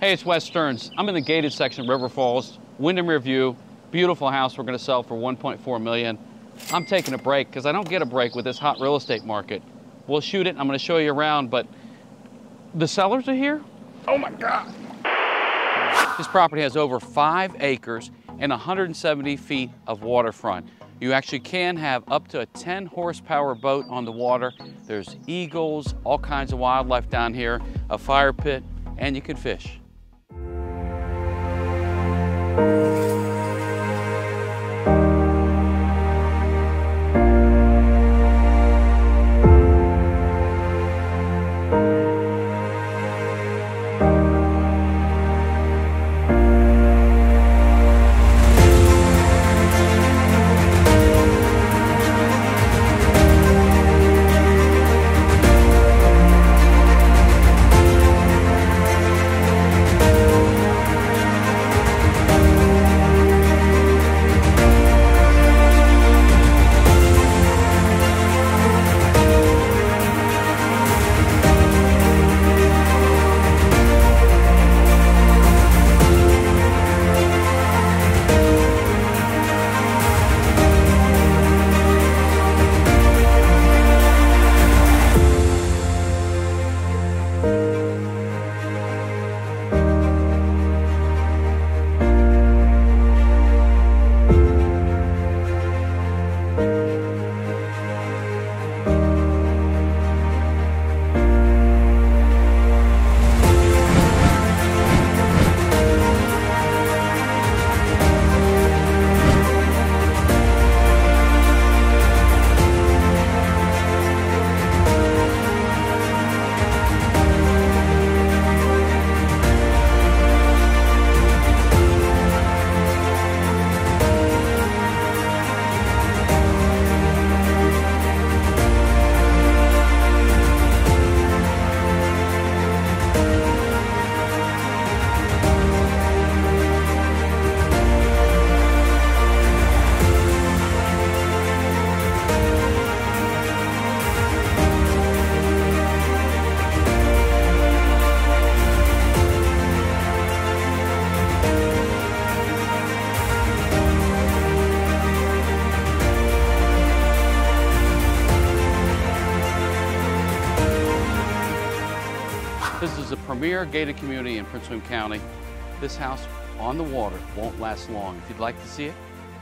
Hey, it's Wes Stearns. I'm in the gated section of River Falls, Windermere View, beautiful house we're gonna sell for 1.4 million. I'm taking a break because I don't get a break with this hot real estate market. We'll shoot it, I'm gonna show you around, but the sellers are here? Oh my God. This property has over five acres and 170 feet of waterfront. You actually can have up to a 10 horsepower boat on the water. There's eagles, all kinds of wildlife down here, a fire pit, and you can fish. 啊。This is a premier gated community in Prince William County. This house on the water won't last long. If you'd like to see it,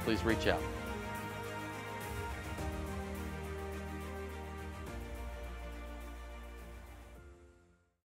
please reach out.